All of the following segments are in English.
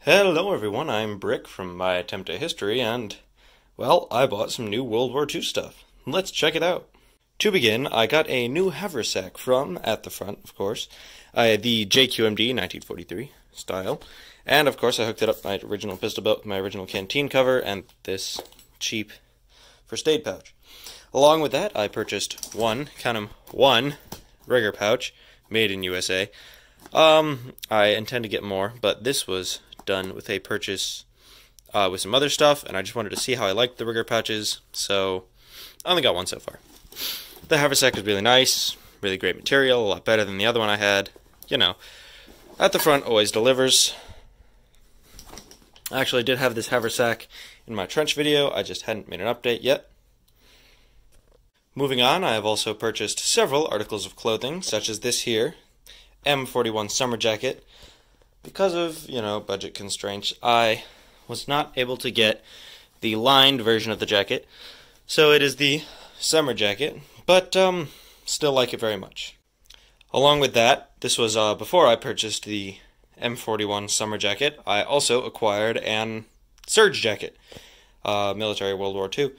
Hello everyone, I'm Brick from My Attempt at History, and, well, I bought some new World War II stuff. Let's check it out. To begin, I got a new haversack from, at the front, of course, uh, the JQMD 1943 style, and of course I hooked it up my original pistol belt with my original canteen cover and this cheap first aid pouch. Along with that, I purchased one, count 'em, one rigger pouch, made in USA. Um, I intend to get more, but this was done with a purchase uh, with some other stuff, and I just wanted to see how I liked the rigger pouches, so I only got one so far. The haversack is really nice, really great material, a lot better than the other one I had. You know, at the front always delivers. I actually did have this haversack in my trench video, I just hadn't made an update yet. Moving on, I have also purchased several articles of clothing, such as this here, M41 summer jacket. Because of, you know, budget constraints, I was not able to get the lined version of the jacket, so it is the summer jacket, but um, still like it very much. Along with that, this was uh, before I purchased the M41 summer jacket, I also acquired an Serge jacket, uh, military World War II.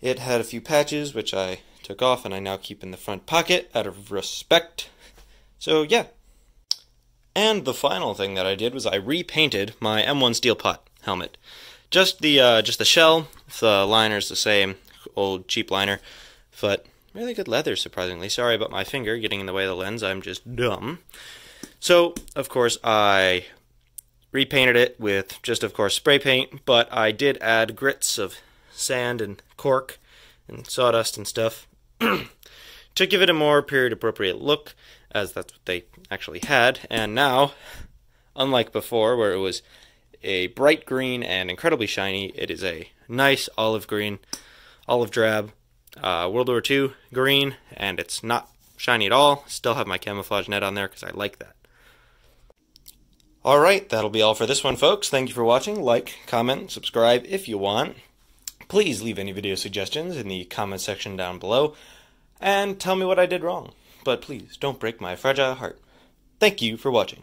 It had a few patches, which I took off and I now keep in the front pocket out of respect. So, yeah. And the final thing that I did was I repainted my M1 steel pot helmet. Just the uh, just the shell, the liner's the same, old cheap liner, but really good leather, surprisingly. Sorry about my finger getting in the way of the lens, I'm just dumb. So, of course, I repainted it with just, of course, spray paint, but I did add grits of sand and cork and sawdust and stuff to give it a more period appropriate look, as that's what they actually had. And now, unlike before, where it was a bright green and incredibly shiny, it is a nice olive green, olive drab, uh, World War II green, and it's not shiny at all. Still have my camouflage net on there because I like that. Alright, that'll be all for this one, folks. Thank you for watching. Like, comment, subscribe if you want. Please leave any video suggestions in the comment section down below, and tell me what I did wrong. But please, don't break my fragile heart. Thank you for watching.